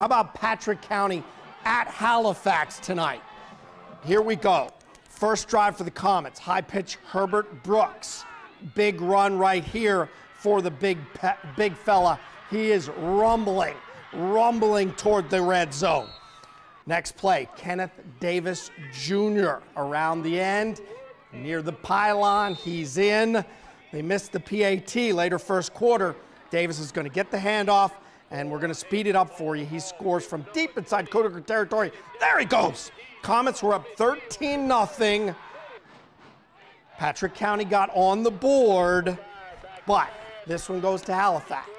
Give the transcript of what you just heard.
How about Patrick County at Halifax tonight? Here we go. First drive for the Comets. High pitch Herbert Brooks. Big run right here for the big big fella. He is rumbling, rumbling toward the red zone. Next play, Kenneth Davis Jr. around the end, near the pylon. He's in. They missed the PAT later first quarter. Davis is going to get the handoff and we're going to speed it up for you. He scores from deep inside Cougar territory. There he goes. Comets were up 13 0 Patrick County got on the board, but this one goes to Halifax.